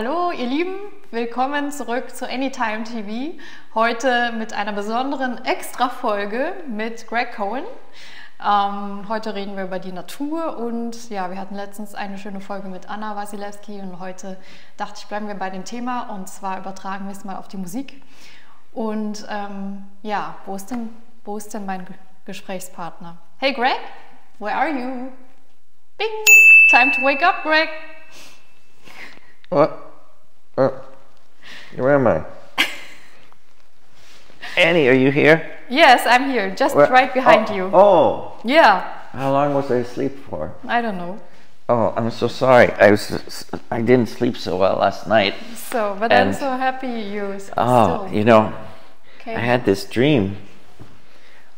Hallo ihr Lieben, willkommen zurück zu Anytime TV. Heute mit einer besonderen Extra-Folge mit Greg Cohen. Ähm, heute reden wir über die Natur und ja, wir hatten letztens eine schöne Folge mit Anna Wasilewski und heute dachte ich, bleiben wir bei dem Thema und zwar übertragen wir es mal auf die Musik. Und ähm, ja, wo ist, denn, wo ist denn mein Gesprächspartner? Hey Greg, where are you? Bing! Time to wake up, Greg! What? Uh, where am I? Anny, are you here? Yes, I'm here, just Where- right behind oh, you. Oh, Yeah, how long was I asleep for? I don't know. Oh, I'm so sorry. I was I didn't sleep so well last night. So, but I'm so happy you Oh, still. you know, okay. I had this dream.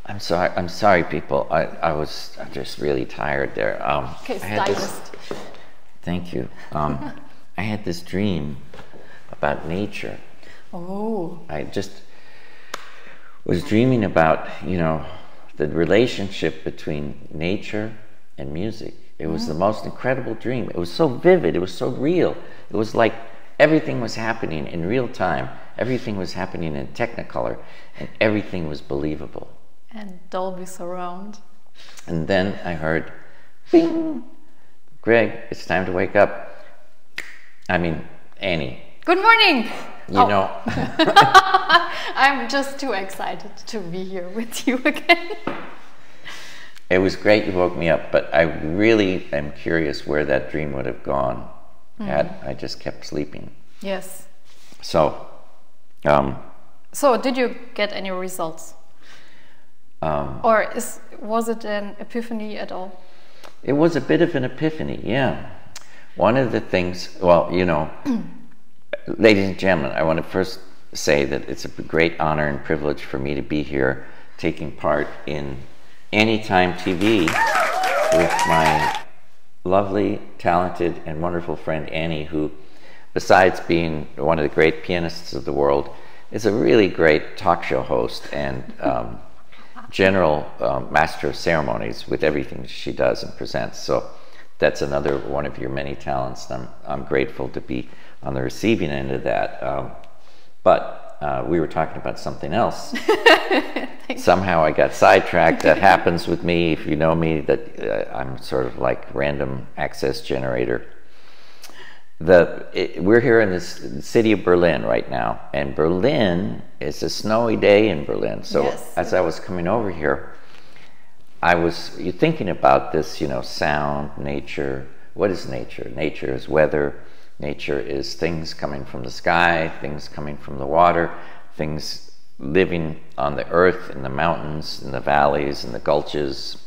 I'm sorry. I'm sorry, people. I, I was just really tired there. Um, okay, I had this- stylist. thank you. Um, I had this dream about nature. Oh, I just was dreaming about, you know, the relationship between nature and music. It was the mm. most incredible dream. It was so vivid, it was so real. It was like everything was happening in real time, everything was happening in Technicolor, and everything was believable. and Dolby Surround. And then I heard, bing, Greg, it's time to wake up. I mean, Anny, Good morning! you Oh, know, I'm just too excited to be here with you again. It was great you woke me up, but I really am curious where that dream would have gone had I just kept sleeping. yes. So, um, So, did you get any results? um, Or is, was it an epiphany at all? it was a bit of an epiphany, yeah. One of the things, well, you know, ladies and gentlemen, I want to first say that it's a great honor and privilege for me to be here taking part in AnnyTime TV with my lovely, talented, and wonderful friend Anny, who, besides being one of the great pianists of the world, is a really great talk show host and um, general um, master of ceremonies with everything she does and presents. So that's another one of your many talents. I'm, I'm grateful to be on the receiving end of that. Um, but uh, we were talking about something else. Somehow I got sidetracked. That happens with me. If you know me, that uh, I'm sort of like random access generator. The it, we're here in this city of Berlin right now, and Berlin is a snowy day in Berlin. So Yes. as I was coming over here, I was you thinking about this, you know, sound, nature. What is nature? Nature is weather. Nature is things coming from the sky, things coming from the water, things living on the earth, in the mountains, in the valleys, in the gulches,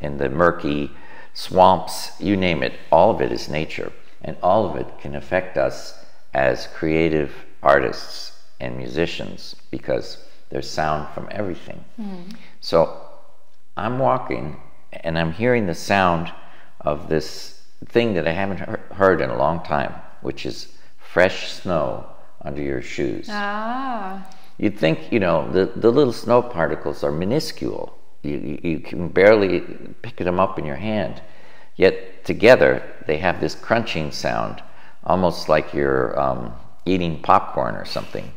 in the murky swamps, you name it. All of it is nature. And all of it can affect us as creative artists and musicians because there's sound from everything. Hmm. So I'm walking and I'm hearing the sound of this thing that I haven't he- heard in a long time, which is fresh snow under your shoes. Ah, You'd think, you know, the, the little snow particles are minuscule. You, you, you can barely pick them up in your hand. Yet together they have this crunching sound, almost like you're um, eating popcorn or something.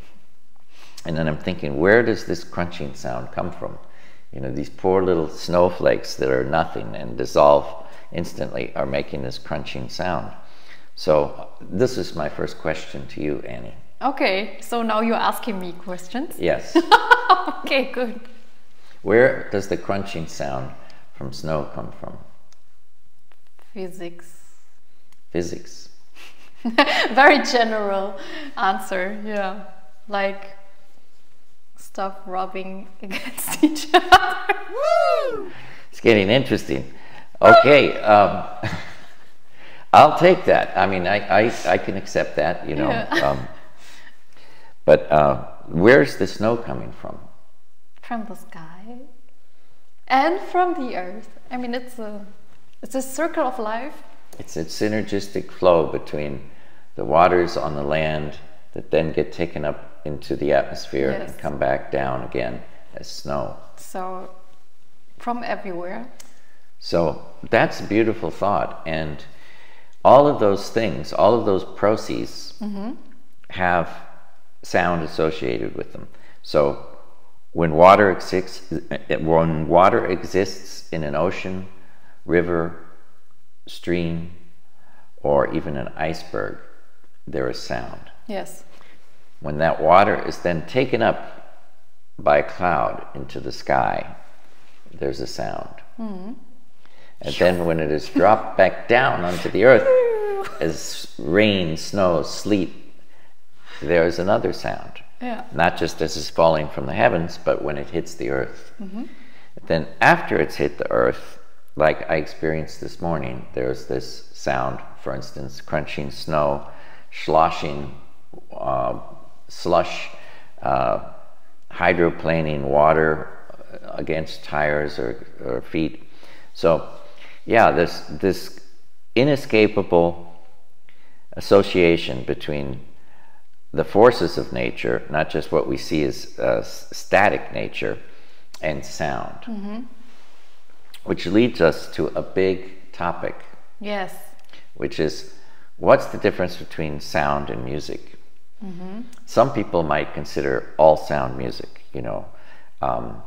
And then I'm thinking, where does this crunching sound come from? You know, these poor little snowflakes that are nothing and dissolve instantly are making this crunching sound. So, this is my first question to you, Anny. okay. So now you're asking me questions? Yes. Okay, good. Where does the crunching sound from snow come from? Physics. Physics. Very general answer, yeah. Like stuff rubbing against each other. It's getting interesting. Okay, um, I'll take that. I mean, I, I, I can accept that, you know. Yeah. Um, but uh, where's the snow coming from? from the sky and from the earth. I mean, it's a it's a circle of life. It's a synergistic flow between the waters on the land that then get taken up into the atmosphere Yes. and come back down again as snow. So from everywhere. So that's a beautiful thought. And all of those things, all of those processes mm-hmm. have sound associated with them. So when water exists, when water exists in an ocean, river, stream, or even an iceberg, there is sound. Yes. When that water is then taken up by a cloud into the sky, there's a sound. And then when it is dropped back down onto the earth as rain, snow, sleet, there is another sound. Yeah. Not just as it's falling from the heavens, but when it hits the earth. Then after it's hit the earth, like I experienced this morning, there's this sound, for instance, crunching snow, sloshing uh, slush, uh, hydroplaning water against tires or, or feet. So, yeah, this this inescapable association between the forces of nature, not just what we see as uh, static nature, and sound, which leads us to a big topic, Yes. which is what's the difference between sound and music? Some people might consider all sound music, you know, um,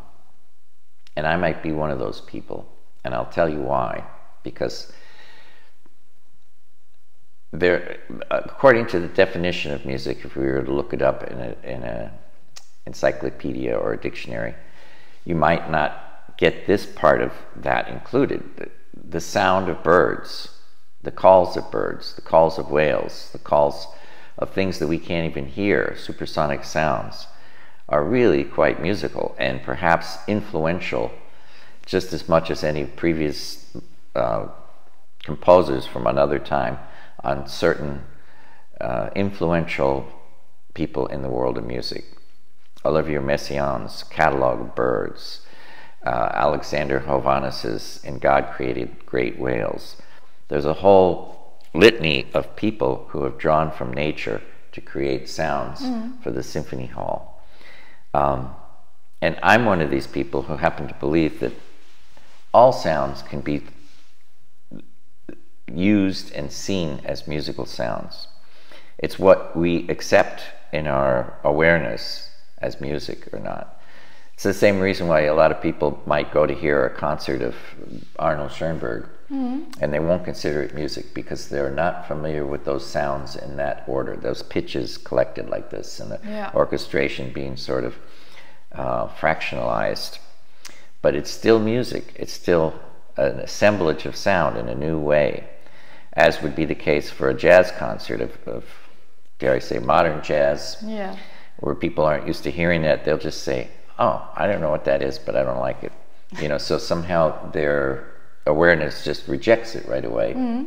and I might be one of those people, and I'll tell you why. Because there, according to the definition of music, if we were to look it up in a, in a encyclopedia or a dictionary, you might not get this part of that included. The, the sound of birds, the calls of birds, the calls of whales, the calls of things that we can't even hear, supersonic sounds, are really quite musical and perhaps influential just as much as any previous uh, composers from another time on certain uh, influential people in the world of music. Olivier Messiaen's Catalog of Birds, uh, Alexander Hovhaness's And God Created Great Whales. There's a whole litany of people who have drawn from nature to create sounds for the symphony hall. Um, and I'm one of these people who happen to believe that all sounds can be used and seen as musical sounds. It's what we accept in our awareness as music or not. It's the same reason why a lot of people might go to hear a concert of Arnold Schoenberg and they won't consider it music because they're not familiar with those sounds in that order, those pitches collected like this, and the Yeah. orchestration being sort of uh, fractionalized. But it's still music, it's still an assemblage of sound in a new way, as would be the case for a jazz concert of, of dare I say, modern jazz Yeah. where people aren't used to hearing it, they'll just say, "Oh, I don't know what that is, but I don't like it." You know, so somehow their awareness just rejects it right away.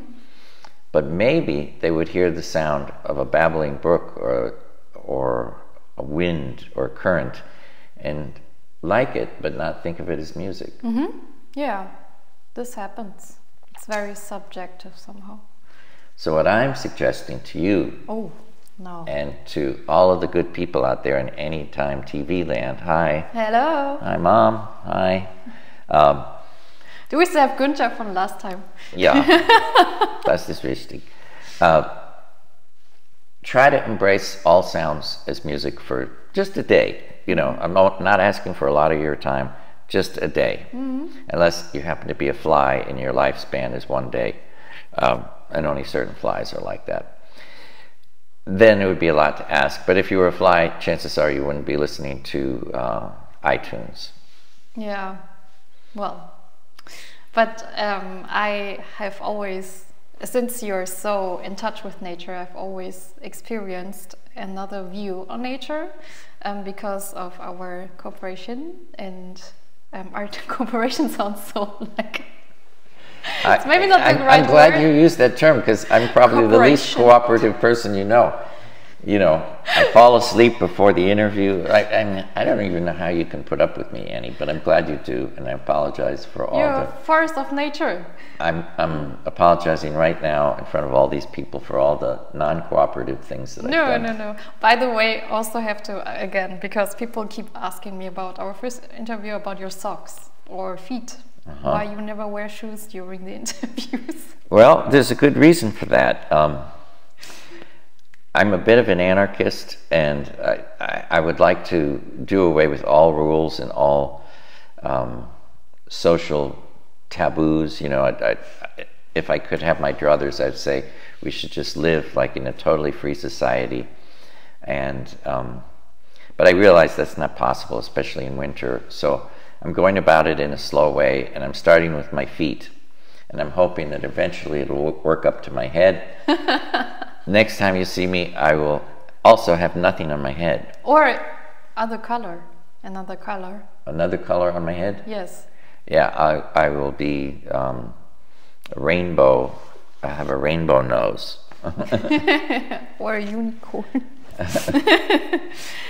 But maybe they would hear the sound of a babbling brook or or a wind or a current and like it, but not think of it as music. Yeah. This happens. It's very subjective somehow. So what I'm suggesting to you Oh, no. and to all of the good people out there in AnnyTime TV land, hi, Hello. hi, mom, hi. Um, Do we still have Günther from last time? Ja, das ist richtig. Uh, try to embrace all sounds as music for just a day. You know, I'm not, not asking for a lot of your time, just a day. Unless you happen to be a fly and your lifespan is one day, um, and only certain flies are like that. Then it would be a lot to ask. But if you were a fly, chances are you wouldn't be listening to uh, iTunes. Yeah. Well, but um, I have always, since you're so in touch with nature, I've always experienced another view on nature um, because of our cooperation. And um, our cooperation sounds so like. It's maybe not the I'm, right I'm glad word. you used that term because I'm probably the least cooperative person you know. You know, I fall asleep before the interview. I, I, mean, I don't even know how you can put up with me, Anny, but I'm glad you do, and I apologize for all You're the. a forest of nature. I'm, I'm apologizing right now in front of all these people for all the non-cooperative things that I've No, done. no, no. By the way, also have to uh, again because people keep asking me about our first interview about your socks or feet. Uh-huh. Why you never wear shoes during the interviews? Well, there's a good reason for that. Um, I'm a bit of an anarchist, and I, I, I, would like to do away with all rules and all um, social taboos. You know, I, if I could have my druthers, I'd say we should just live like in a totally free society. And um, but I realize that's not possible, especially in winter. So I'm going about it in a slow way, and I'm starting with my feet. And I'm hoping that eventually it'll work up to my head. Next time you see me, I will also have nothing on my head. Or other color, another color. Another color on my head? Yes. Yeah, I, I will be um, rainbow. I have a rainbow nose. or a unicorn.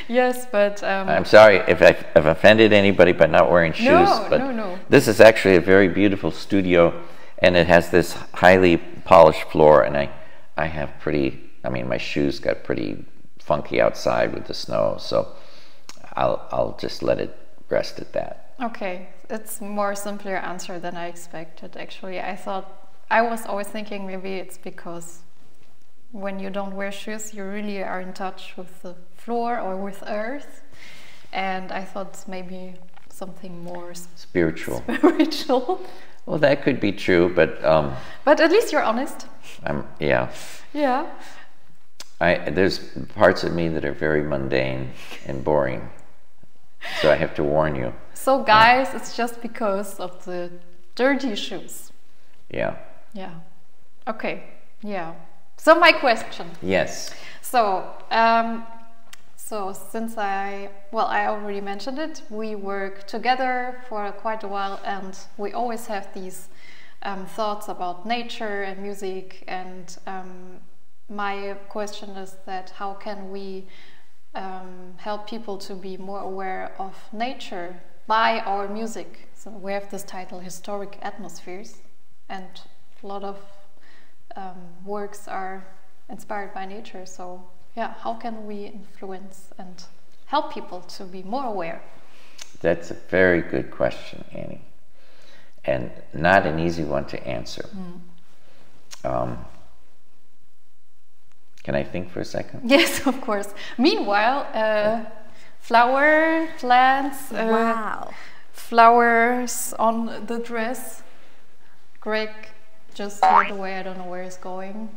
yes, but um, I'm sorry if I, have offended anybody by not wearing shoes. No, but no, no. This is actually a very beautiful studio, and it has this highly polished floor, and I, I have pretty. I mean, my shoes got pretty funky outside with the snow, so I'll I'll just let it rest at that. Okay, it's more simpler answer than I expected. Actually, I thought I was always thinking maybe it's because when you don't wear shoes, you really are in touch with the floor or with earth. And I thought maybe something more spiritual. Spiritual. Well, that could be true, but um, but at least you're honest. I'm yeah. Yeah. I there's parts of me that are very mundane and boring, so I have to warn you. So, guys, it's just because of the dirty shoes. Yeah. Yeah. Okay. Yeah. So my question. Yes. So, um, so since I, well, I already mentioned it, we work together for quite a while and we always have these um, thoughts about nature and music and um, my question is that how can we um, help people to be more aware of nature by our music? So we have this title, Historic Atmospheres, and a lot of um, works are inspired by nature. So, yeah, how can we influence and help people to be more aware? That's a very good question, Anny, and not an easy one to answer. Mm. Um, can I think for a second? Yes, of course. Meanwhile, uh, flower plants. Uh, wow. Flowers on the dress. Greg just led away. I don't know where he's going.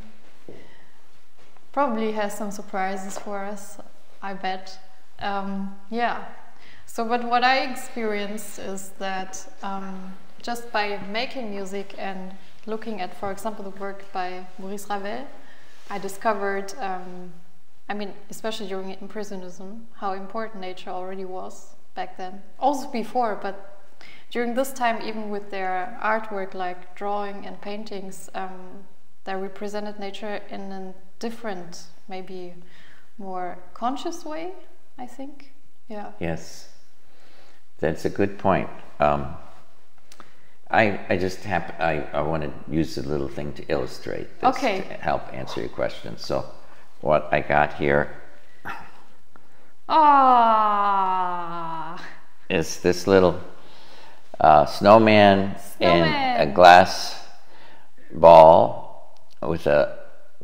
Probably has some surprises for us, I bet. Um, yeah. So, but what I experienced is that um, just by making music and looking at, for example, the work by Maurice Ravel, I discovered, um, I mean, especially during impressionism, how important nature already was back then. Also before, but during this time, even with their artwork like drawing and paintings, um, they represented nature in a different, maybe more conscious way, I think. Yeah. Yes, that's a good point. Um, I, I just have I, I want to use a little thing to illustrate this okay. to help answer your question. So, what I got here ah. is this little uh, snowman, snowman and a glass ball with a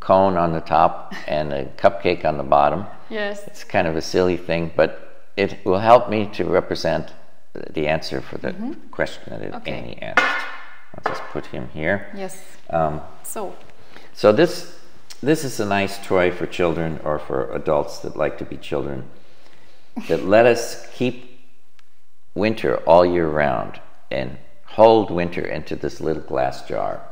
cone on the top and a cupcake on the bottom. Yes. It's kind of a silly thing, but it will help me to represent the answer for the mm-hmm. question that okay. Anny asked. I'll just put him here. Yes. Um, so. So this this is a nice toy for children or for adults that like to be children that let us keep winter all year round and hold winter into this little glass jar.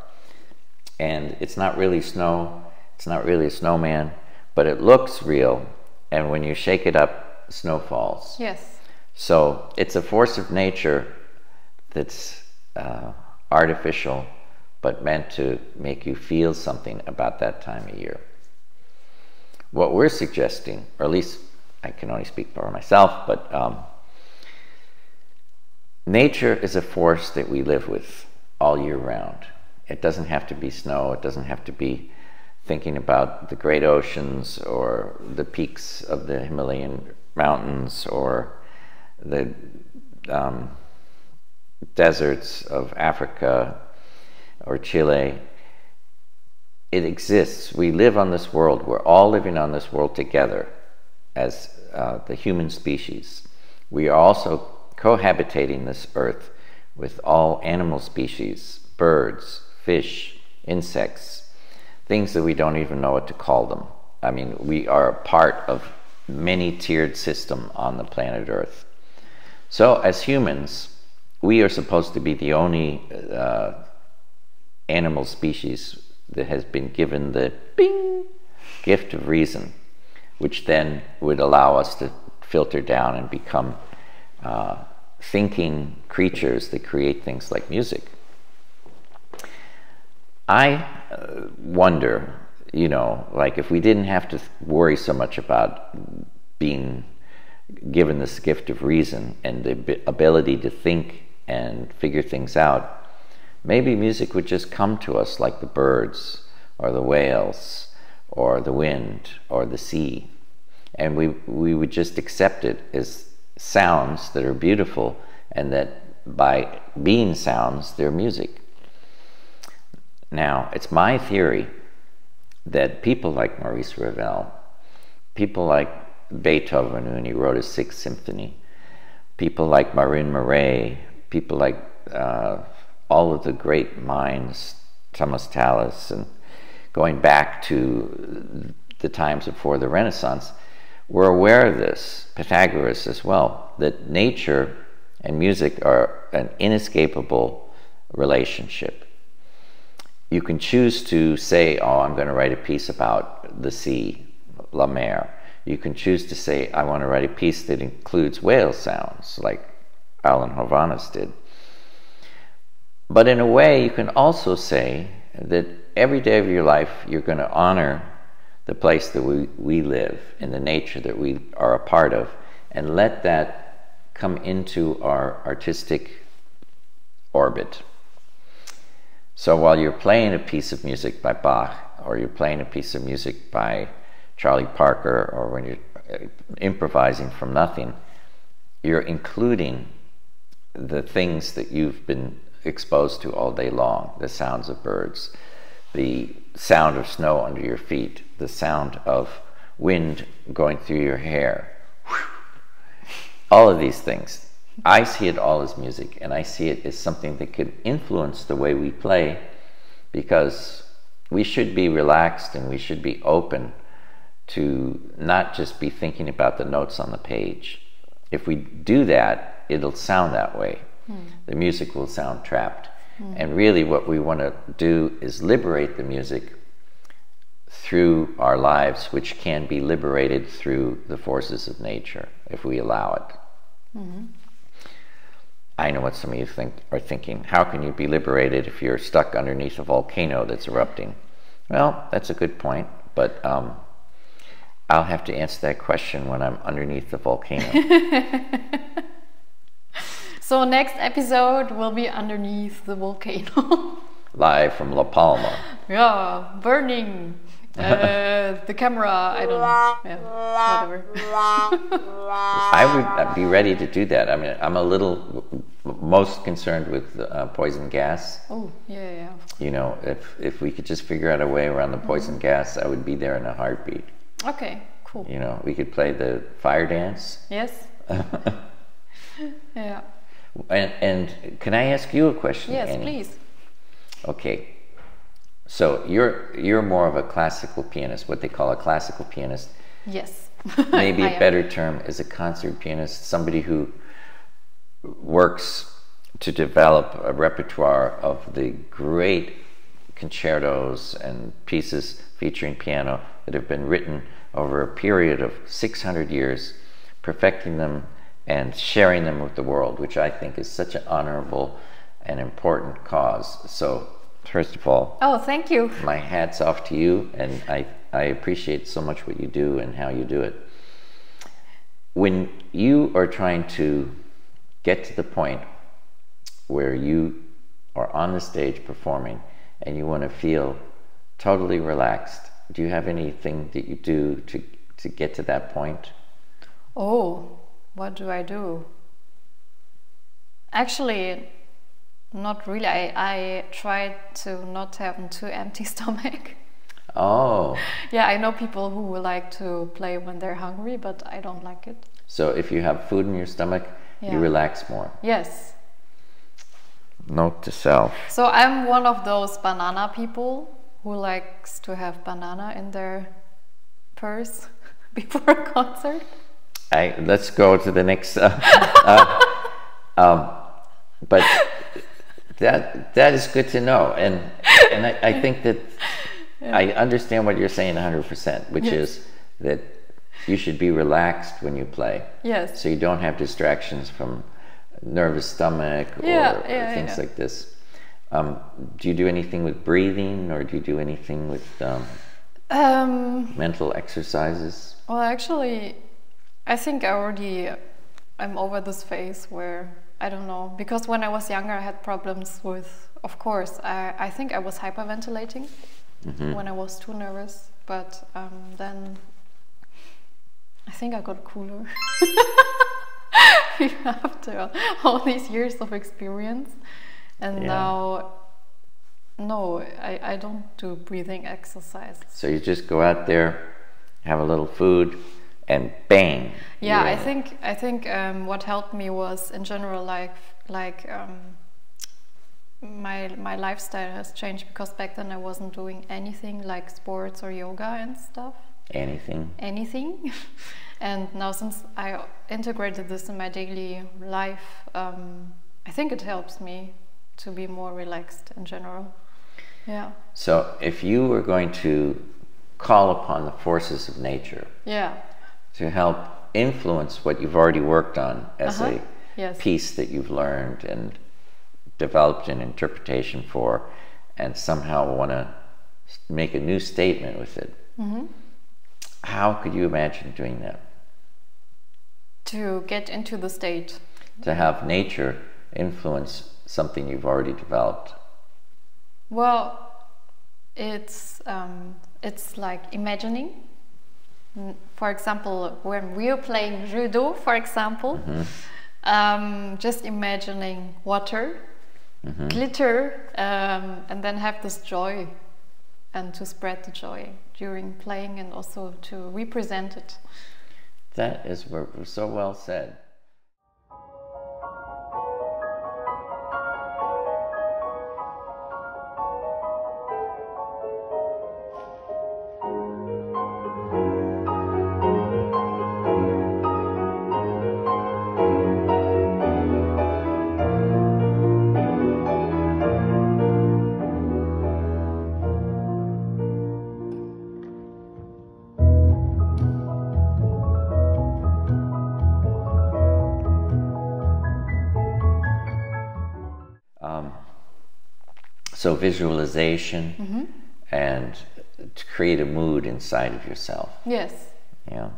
And it's not really snow, it's not really a snowman, but it looks real. And when you shake it up, snow falls. Yes. So it's a force of nature that's uh, artificial, but meant to make you feel something about that time of year. What we're suggesting, or at least I can only speak for myself, but um, Nature is a force that we live with all year round. It doesn't have to be snow, it doesn't have to be thinking about the great oceans or the peaks of the Himalayan mountains or the um, deserts of Africa or Chile. It exists. We live on this world. We're all living on this world together as uh, the human species. We are also cohabitating this earth with all animal species, birds, fish, insects, things that we don't even know what to call them. I mean, we are a part of many tiered system on the planet Earth. So, as humans, we are supposed to be the only uh, animal species that has been given the bing gift of reason, which then would allow us to filter down and become uh, thinking creatures that create things like music. I uh, wonder, you know, like if we didn't have to worry so much about being given this gift of reason and the ability to think and figure things out, maybe music would just come to us like the birds or the whales or the wind or the sea. And we, we would just accept it as sounds that are beautiful and that by being sounds, they're music. Now, it's my theory that people like Maurice Ravel, people like Beethoven when he wrote his Sixth Symphony, people like Marin Marais, people like uh, all of the great minds, Thomas Tallis, and going back to the times before the Renaissance, were aware of this, Pythagoras as well, that nature and music are an inescapable relationship. You can choose to say, Oh, I'm going to write a piece about the sea, La Mer. You can choose to say, I want to write a piece that includes whale sounds, like Alan Hovhaness did. But in a way, you can also say that every day of your life, you're going to honor the place that we, we live and the nature that we are a part of, and let that come into our artistic orbit. So while you're playing a piece of music by Bach, or you're playing a piece of music by Charlie Parker, or when you're uh, improvising from nothing, you're including the things that you've been exposed to all day long the sounds of birds, the sound of snow under your feet, the sound of wind going through your hair. All of these things. I see it all as music, and I see it as something that could influence the way we play because we should be relaxed and we should be open to not just be thinking about the notes on the page. If we do that, it'll sound that way. Hmm. The music will sound trapped. Hmm. And really, what we want to do is liberate the music through our lives, which can be liberated through the forces of nature if we allow it. Mm-hmm. I know what some of you think are thinking. How can you be liberated if you're stuck underneath a volcano that's erupting? Well, that's a good point, but um, I'll have to answer that question when I'm underneath the volcano. so next episode will be underneath the volcano. Live from La Palma. Yeah, burning. Uh, the camera, I don't know. Yeah, whatever. I would be ready to do that. I mean, I'm a little most concerned with uh, poison gas. Oh, yeah, yeah. You know, if if we could just figure out a way around the poison mm -hmm. gas, I would be there in a heartbeat. Okay, cool. You know, we could play the fire dance. Yes. yeah. And, and can I ask you a question? Yes, Anny? please. Okay. So you're you're more of a classical pianist, what they call a classical pianist. Yes. Maybe a better term is a concert pianist, somebody who works to develop a repertoire of the great concertos and pieces featuring piano that have been written over a period of 600 years, perfecting them and sharing them with the world, which I think is such an honorable and important cause. So first of all. Oh, thank you. My hat's off to you, and I, I appreciate so much what you do and how you do it. When you are trying to get to the point where you are on the stage performing and you want to feel totally relaxed, do you have anything that you do to, to get to that point? Oh, what do I do? Actually, not really. I, I try to not have a too empty stomach. Oh. yeah, I know people who like to play when they're hungry, but I don't like it. So if you have food in your stomach, Yeah. you relax more. Yes. Note to self. So I'm one of those banana people who likes to have banana in their purse before a concert. I, let's go to the next. Uh, uh, um, but that that is good to know, and and I, I think that I understand what you're saying 100, percent which Yes. is that you should be relaxed when you play, Yes. so you don't have distractions from nervous stomach or, Yeah, or things yeah. like this. Um, do you do anything with breathing, or do you do anything with um, Um, mental exercises? well, actually, I think I already I'm over this phase where I don't know because when I was younger I had problems with. Of course, I I think I was hyperventilating when I was too nervous, but um, then I think I got cooler after all these years of experience, and Yeah. now. No, I, I don't do breathing exercises. So you just go out there, have a little food, and bang. Yeah, I think I think um, what helped me was in general like like um, my my lifestyle has changed because back then I wasn't doing anything like sports or yoga and stuff. Anything. anything. And now since I integrated this in my daily life um, I think it helps me to be more relaxed in general. Yeah. So if you were going to call upon the forces of nature yeah to help influence what you've already worked on as Uh-huh. a Yes. piece that you've learned and developed an interpretation for, and somehow want to make a new statement with it, Mm-hmm. how could you imagine doing that? to get into the state To have nature influence something you've already developed. Well, it's um, it's like imagining. Mm, For example, when we're playing Jeux d'eau, for example, um, just imagining water, glitter, um, and then have this joy, and to spread the joy during playing, and also to represent it. That is so well said. So visualization and to create a mood inside of yourself. Yes. Yeah.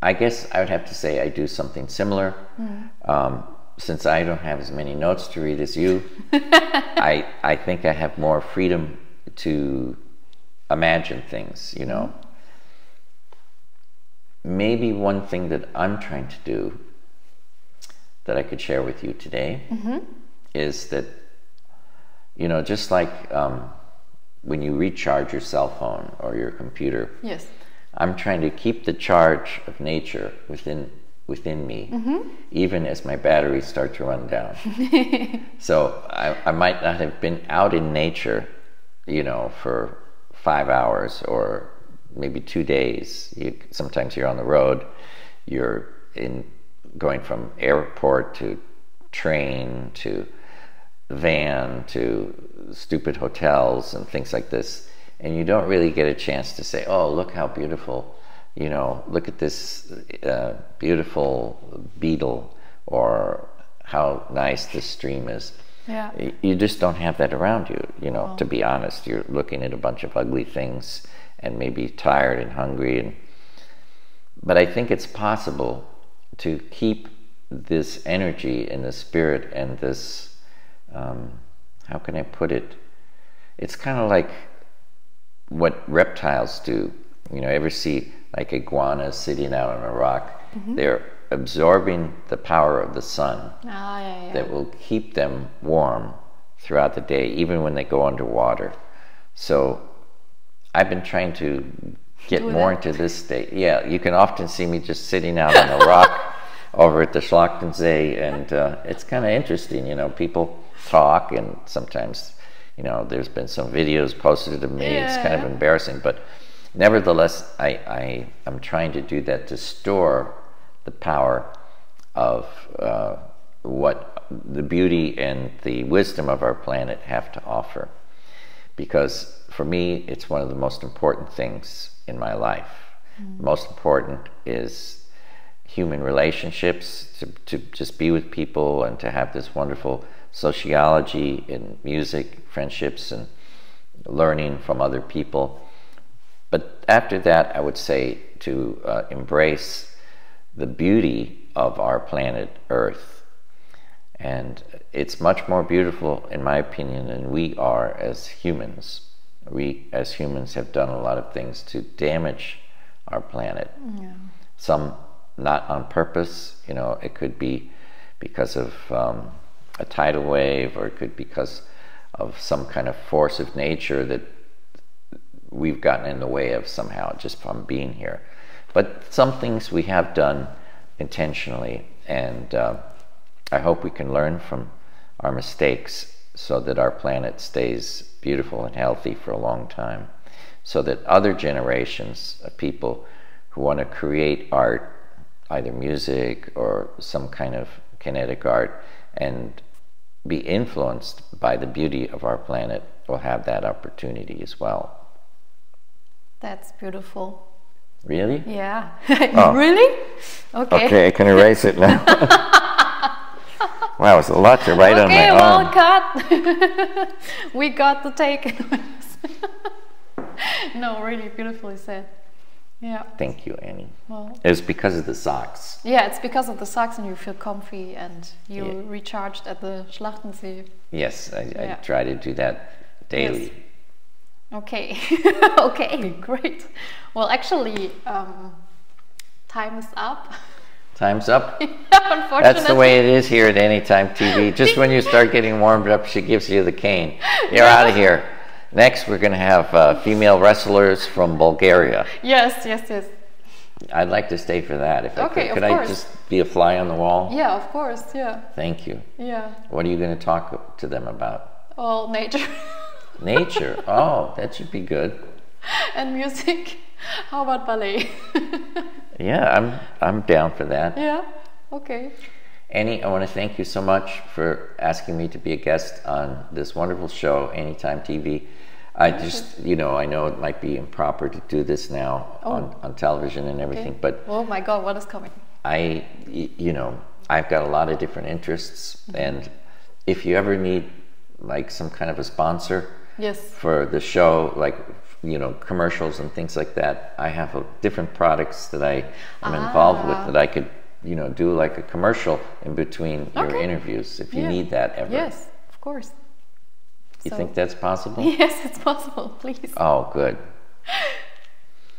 I guess I would have to say I do something similar. Mm-hmm. Um, since I don't have as many notes to read as you, I I think I have more freedom to imagine things. You know. Mm-hmm. Maybe one thing that I'm trying to do that I could share with you today mm-hmm. is that you know just like um, when you recharge your cell phone or your computer Yes. I'm trying to keep the charge of nature within within me, even as my batteries start to run down. so I, I might not have been out in nature, you know, for five hours or maybe two days. You, sometimes you're on the road, you're in going from airport to train to van to stupid hotels and things like this and you don't really get a chance to say oh look how beautiful you know look at this uh, beautiful beetle or how nice this stream is. Yeah. You just don't have that around you you know to be honest. You're looking at a bunch of ugly things and maybe tired and hungry and but i think it's possible to keep this energy and the spirit and this um, how can i put it it's kind of like what reptiles do you know ever see like iguanas sitting out on a rock they're absorbing the power of the sun Ah, yeah, yeah. that will keep them warm throughout the day, even when they go underwater. So I've been trying to get Do more that? into this state. Yeah, you can often see me just sitting out on a rock over at the Schlachtensee, and uh, it's kind of interesting. You know, people talk, and sometimes, you know, there's been some videos posted of me. It's kind of embarrassing, but nevertheless, I, I am trying to do that to store the power of uh, what the beauty and the wisdom of our planet have to offer. Because for me, it's one of the most important things in my life. Most important is human relationships, to, to just be with people and to have this wonderful sociology in music, friendships, and learning from other people. But after that, I would say to uh, embrace the beauty of our planet Earth. And it's much more beautiful, in my opinion, than we are as humans. We, as humans, have done a lot of things to damage our planet. Some not on purpose, you know, it could be because of um, a tidal wave, or it could be because of some kind of force of nature that we've gotten in the way of somehow just from being here. But some things we have done intentionally, and uh, I hope we can learn from our mistakes so that our planet stays beautiful and healthy for a long time, so that other generations of people who want to create art, either music or some kind of kinetic art, and be influenced by the beauty of our planet will have that opportunity as well. That's beautiful. Really? Yeah. Oh. really? Okay. Okay, I can erase it now. wow, it's a lot to write Okay, on my well, arm. cut. we got the take. no, really beautifully said. Yeah. Thank you, Anny. Well, It was because of the socks. yeah, it's because of the socks and you feel comfy and you Yeah. recharged at the Schlachtensee. Yes, I, Yeah. I try to do that daily. Yes. Okay. okay, great. Well, actually, um, time is up. Time's up. Unfortunately. That's the way it is here at AnnyTime TV. Just when you start getting warmed up, she gives you the cane. You're out of here. Next, we're going to have uh, female wrestlers from Bulgaria. Yes, yes, yes. I'd like to stay for that. If I Okay, could, of could I just be a fly on the wall? Yeah, of course. Yeah, Thank you. yeah. What are you going to talk to them about? All nature Nature. Oh, that should be good. and music. How about ballet? Yeah, I'm I'm down for that. yeah. Okay. Anny, I want to thank you so much for asking me to be a guest on this wonderful show, AnnyTime TV. I just, you know, I know it might be improper to do this now on, on television and everything, but Oh my God, what is coming? I, you know, I've got a lot of different interests, and if you ever need like some kind of a sponsor Yes. for the show, like you know, commercials and things like that, I have uh, different products that I am involved with Ah. that I could, you know, do like a commercial in between your interviews if you Yeah. need that ever. Yes, of course. You So- think that's possible? Yes, it's possible. Please. Oh, good.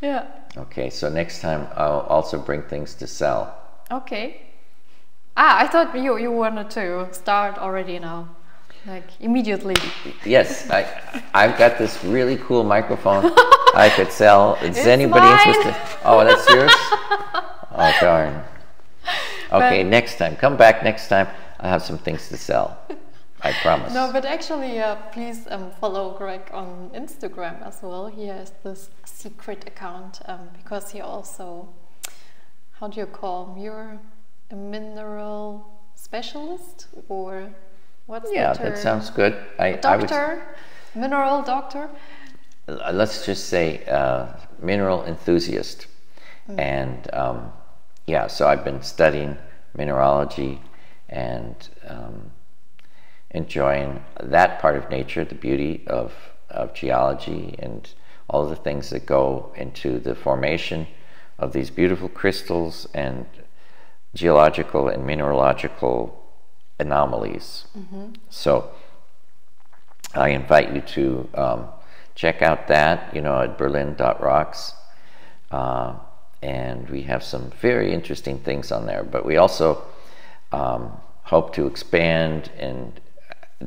Yeah. Okay, so next time I'll also bring things to sell. Okay. Ah, I thought you you wanted to start already now, like immediately. Yes, I, I've got this really cool microphone I could sell. Is It's anybody mine. interested? Oh, that's yours? Oh, darn. Okay, But- next time. Come back next time. I'll have some things to sell. I promise. No, but actually, uh, please um, follow Greg on Instagram as well. He has this secret account um, because he also, how do you call him? You're a mineral specialist or what's yeah, that sounds good. I, I would, Doctor, mineral doctor. let's just say uh, mineral enthusiast. Mm. And um, yeah, so I've been studying mineralogy and um, enjoying that part of nature, the beauty of, of geology and all the things that go into the formation of these beautiful crystals and geological and mineralogical anomalies. So I invite you to um, check out that, you know, at berlin.rocks. Uh, and we have some very interesting things on there. But we also um, hope to expand and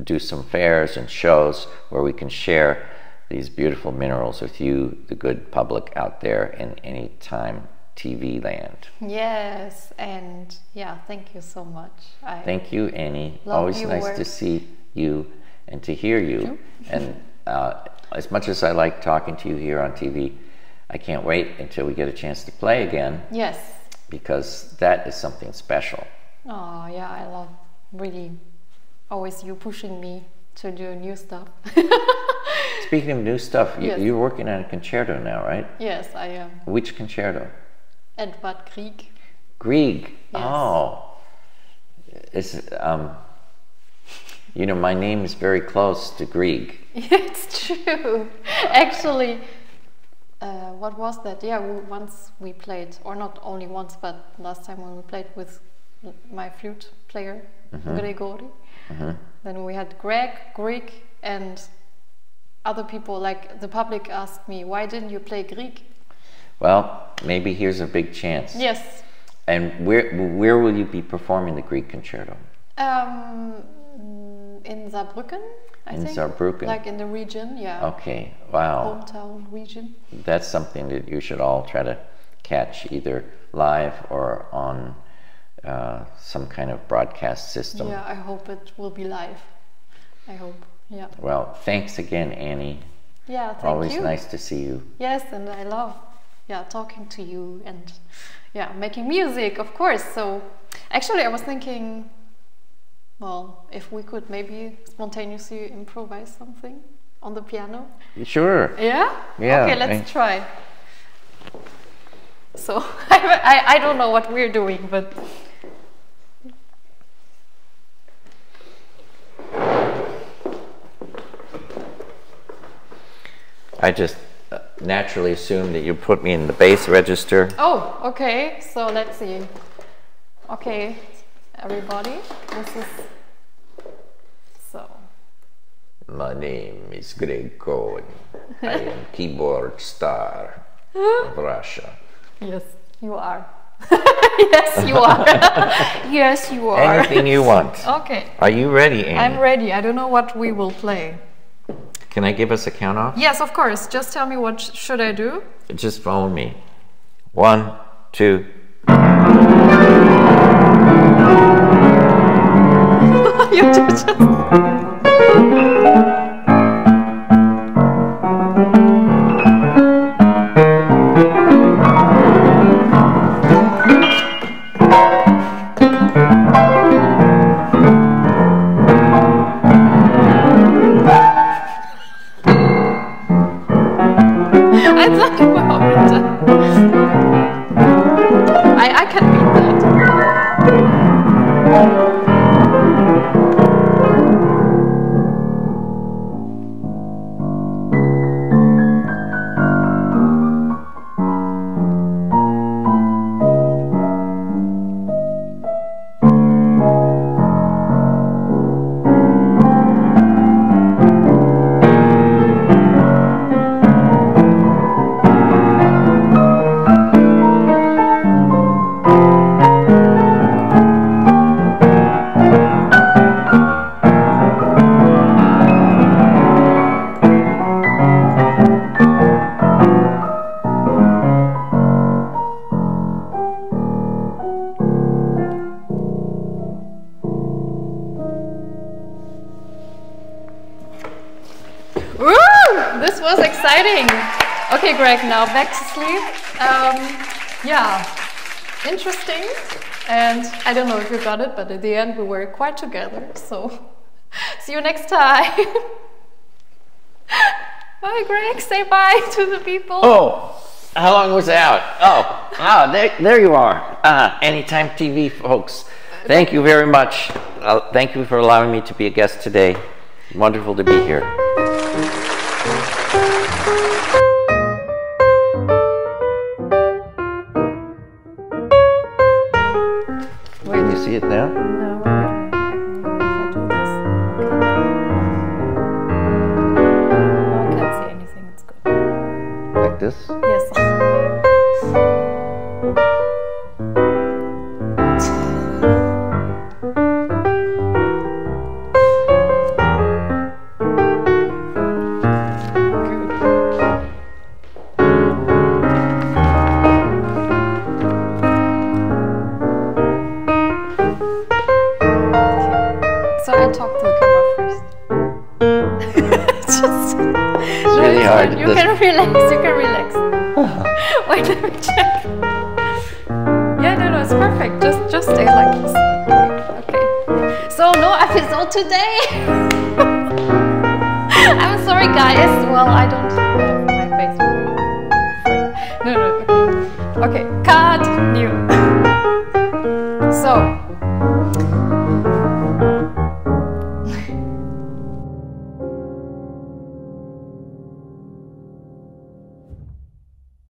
do some fairs and shows where we can share these beautiful minerals with you, the good public out there in AnnyTime TV land. Yes, and yeah, thank you so much. I thank you, Anny. Always nice work. to see you and to hear you. and uh, as much as I like talking to you here on TV, I can't wait until we get a chance to play again. Yes. Because that is something special. Oh, yeah, I love really always you pushing me to do new stuff. Speaking of new stuff, you, yes. you're working on a concerto now, right? Yes, I am. Which concerto? Edvard Grieg. Grieg. Yes. Oh. It's, um, you know, my name is very close to Grieg. It's true. Actually, uh, what was that? Yeah, we, once we played, or not only once, but last time when we played with my flute player, mm -hmm. Gregori. Mm -hmm. Then we had Greg, Grieg, and other people, like the public asked me, why didn't you play Grieg? Well, maybe here's a big chance. Yes. And where where will you be performing the Grieg concerto? Um, in Saarbrücken. I in think. Saarbrücken. Like in the region, yeah. Okay, wow. Hometown region. That's something that you should all try to catch either live or on uh, some kind of broadcast system. Yeah, I hope it will be live. I hope, yeah. Well, thanks again, Anny. Yeah, thank Always you. nice to see you. Yes, and I love, yeah, talking to you and, yeah, making music, of course. So, actually, I was thinking well, if we could maybe spontaneously improvise something on the piano. Sure. Yeah? Yeah. Okay, let's try. So, I, I, I don't know what we're doing, but. I just uh, naturally assumed that you put me in the bass register. Oh, okay. So let's see. Okay, everybody. This is so. My name is Greg Cohen. I am keyboard star of Russia. Yes, you are. yes, you are. yes, you are. Anything you want. Okay. Are you ready, Anny? I'm ready. I don't know what we will play. Can I give us a count off? Yes, of course. Just tell me what sh should I do? Just follow me. One, two. You just. Greg now back to sleep. Um, yeah, interesting. And I don't know if you got it, but at the end we were quite together. So see you next time. bye, Greg. Say bye to the people. Oh, how long was it out? Oh, ah, there, there you are. Uh, AnnyTime TV, folks. Thank you very much. Uh, thank you for allowing me to be a guest today. Wonderful to be here. It now? No, I do this. No, I can't see anything. It's good. Like this? Yes.